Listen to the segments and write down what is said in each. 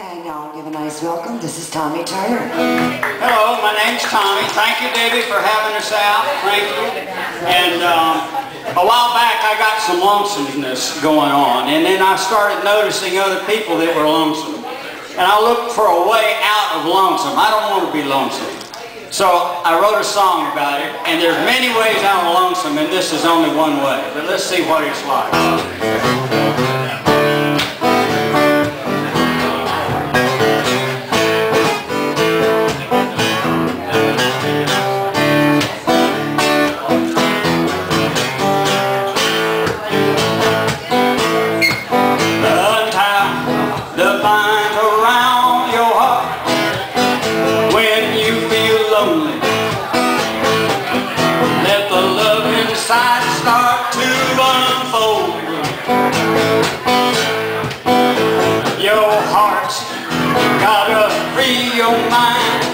And now I'll give a nice welcome. This is Tommy Turner. Hello, my name's Tommy. Thank you, Debbie, for having us out. Thank you. And um, a while back, I got some lonesomeness going on, and then I started noticing other people that were lonesome. And I looked for a way out of lonesome. I don't want to be lonesome. So I wrote a song about it, and there's many ways out of lonesome, and this is only one way. But let's see what it's like. Around your heart when you feel lonely. Let the love inside start to unfold. Your heart's gotta free your mind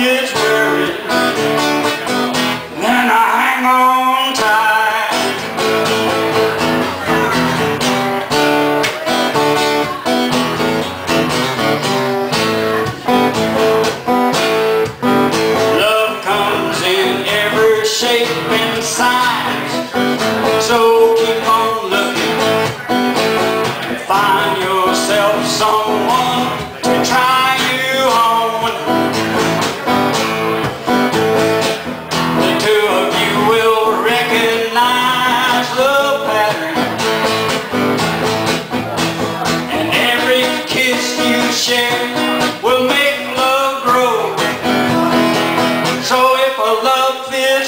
love feels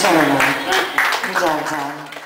Thank you. Tommy Turner. He's our time.